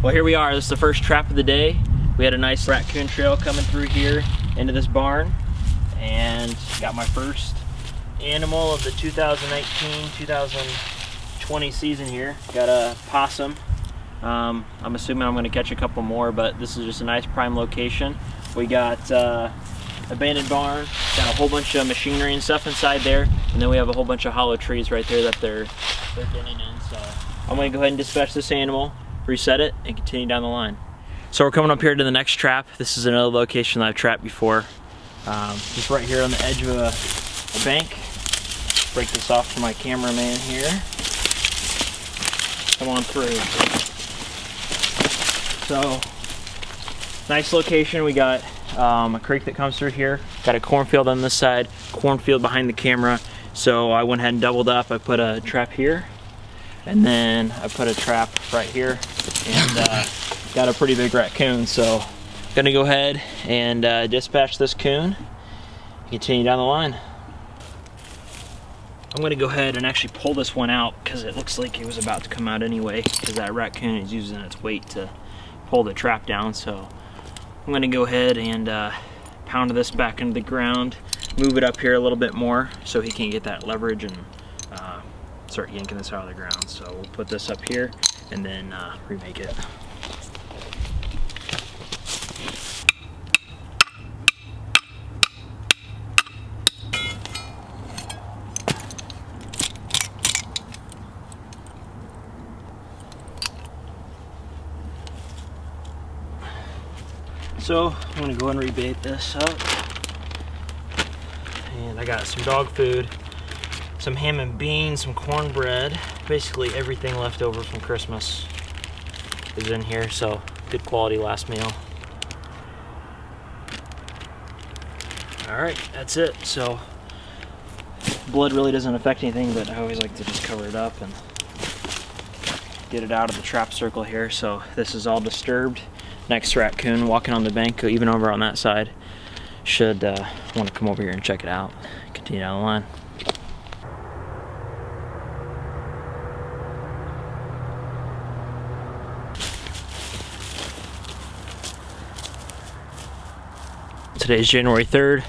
Well, here we are. This is the first trap of the day. We had a nice raccoon trail coming through here into this barn and got my first animal of the 2019-2020 season here. Got a possum. Um, I'm assuming I'm going to catch a couple more, but this is just a nice prime location. We got uh, abandoned barn, got a whole bunch of machinery and stuff inside there, and then we have a whole bunch of hollow trees right there that they're they're getting in. So I'm to go ahead and dispatch this animal reset it, and continue down the line. So we're coming up here to the next trap. This is another location that I've trapped before. Um, just right here on the edge of a, a bank. Break this off for my cameraman here. Come on through. So, nice location. We got um, a creek that comes through here. Got a cornfield on this side, cornfield behind the camera. So I went ahead and doubled up. I put a trap here, and then I put a trap right here and uh, got a pretty big raccoon. So I'm gonna go ahead and uh, dispatch this coon continue down the line. I'm gonna go ahead and actually pull this one out because it looks like it was about to come out anyway because that raccoon is using its weight to pull the trap down. So I'm gonna go ahead and uh, pound this back into the ground, move it up here a little bit more so he can get that leverage and start yanking this out of the ground. So we'll put this up here and then uh, remake it. So I'm gonna go and rebait this up. And I got some dog food some ham and beans, some cornbread, basically everything left over from Christmas is in here, so good quality last meal. All right, that's it. So blood really doesn't affect anything, but I always like to just cover it up and get it out of the trap circle here. So this is all disturbed. Next raccoon walking on the bank, even over on that side, should uh, want to come over here and check it out. Continue down the line. Today is January 3rd,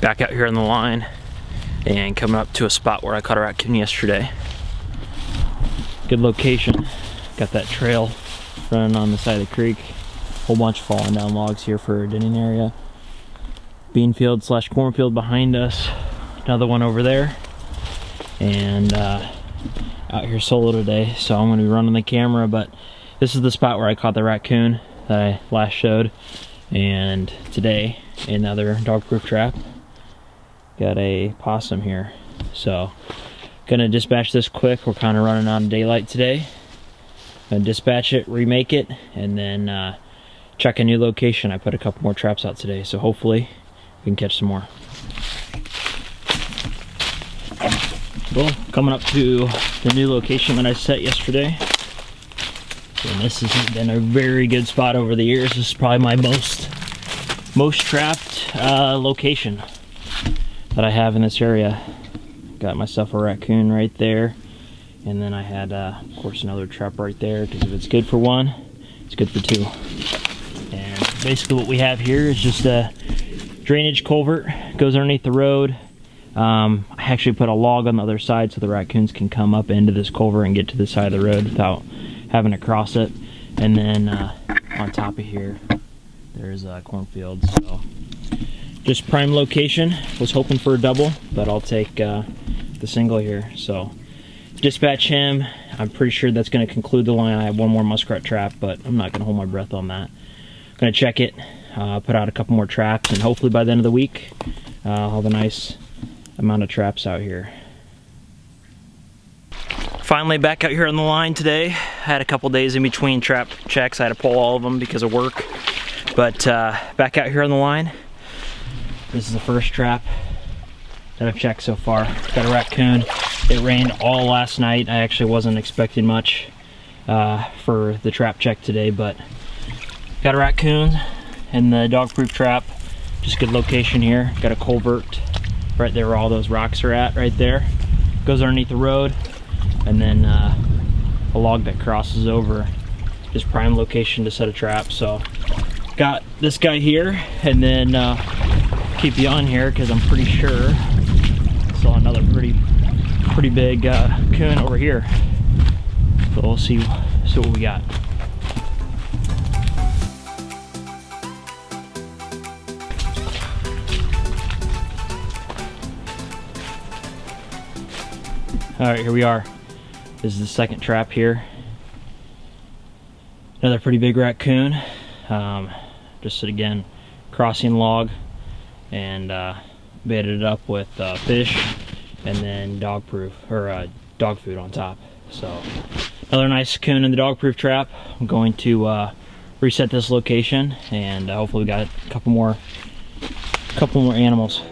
back out here on the line and coming up to a spot where I caught a raccoon yesterday. Good location. Got that trail running on the side of the creek. Whole bunch of falling down logs here for a denning area. Bean field slash cornfield behind us. Another one over there. And uh, out here solo today, so I'm gonna be running the camera, but this is the spot where I caught the raccoon that I last showed. And today another dog proof trap. Got a possum here. So, gonna dispatch this quick. We're kind of running out of daylight today. Gonna dispatch it, remake it, and then uh, check a new location. I put a couple more traps out today, so hopefully we can catch some more. Well, coming up to the new location that I set yesterday. And this has been a very good spot over the years. This is probably my most most trapped uh, location that I have in this area. Got myself a raccoon right there. And then I had, uh, of course, another trap right there because if it's good for one, it's good for two. And basically what we have here is just a drainage culvert. Goes underneath the road. Um, I actually put a log on the other side so the raccoons can come up into this culvert and get to the side of the road without having to cross it. And then uh, on top of here, there's a cornfield. So just prime location. Was hoping for a double, but I'll take uh, the single here. So dispatch him. I'm pretty sure that's going to conclude the line. I have one more muskrat trap, but I'm not going to hold my breath on that. I'm Going to check it, uh, put out a couple more traps, and hopefully by the end of the week, uh, I'll have a nice amount of traps out here. Finally back out here on the line today. Had a couple days in between trap checks. I had to pull all of them because of work. But uh, back out here on the line, this is the first trap that I've checked so far. Got a raccoon. It rained all last night. I actually wasn't expecting much uh, for the trap check today, but got a raccoon and the dog proof trap. Just good location here. Got a culvert right there where all those rocks are at right there. Goes underneath the road and then uh, a log that crosses over just prime location to set a trap. So got this guy here and then uh, keep you on here because I'm pretty sure saw another pretty pretty big uh, coon over here. So we'll see, see what we got. All right, here we are. This is the second trap here. Another pretty big raccoon. Um, just again, crossing log and uh, baited it up with uh, fish and then dog proof or uh, dog food on top. So another nice coon in the dog proof trap. I'm going to uh, reset this location and uh, hopefully we got a couple more, a couple more animals.